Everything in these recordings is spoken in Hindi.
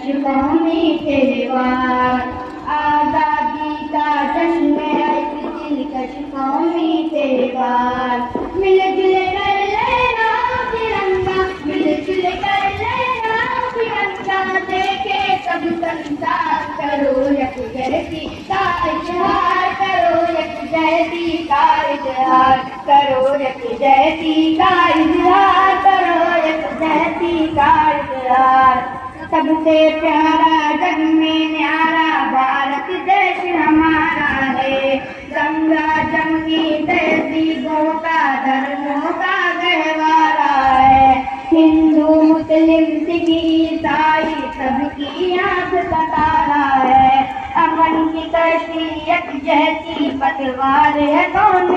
दिलकश कौमी आज़ादी का जश्न एक दिलकश कौमी त्योहार मिलजुल कर लेना तिरंगा, मिलजुल कर लेना तिरंगा। देखे सब संसार करो यकजहती का इजहार करो यकजहती का इजहार का इजहार सबसे प्यारा जग में न्यारा भारत देश हमारा है। गंगा जमुनी तहजीबों का धर्मों का गहवारा है। हिंदू मुस्लिम सिख ईसाई सबकी आँख का तारा है। अमन की कशियत जैसी पतवार है कौन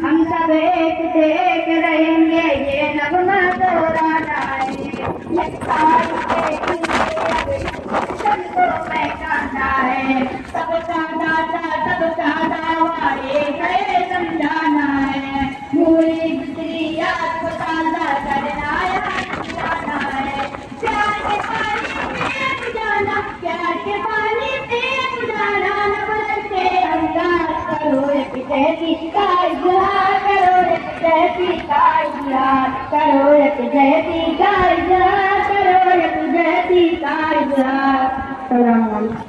हम सब एक देख रहेंगे ये नगमा दोहराना है सबको पहचाना है। सबका दाता जयती का इजहार करो जयती का इजहार करो जयती का इजहार करो जयती का इजहार सलाम